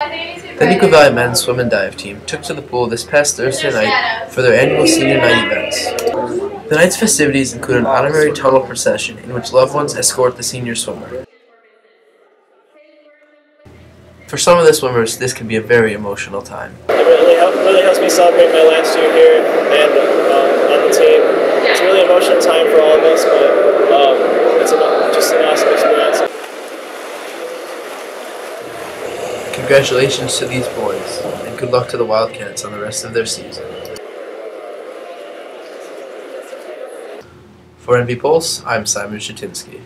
The Valley men's swim and dive team took to the pool this past Thursday night for their annual senior night events. The night's festivities include an honorary tunnel procession in which loved ones escort the senior swimmer. For some of the swimmers, this can be a very emotional time. It really, help, really helps me celebrate my last year here and um, on the team. It's a really emotional time for all of us, but um, it's an, just an awesome experience. Congratulations to these boys, and good luck to the Wildcats on the rest of their season. For NV Pulse, I'm Simon Shatinsky.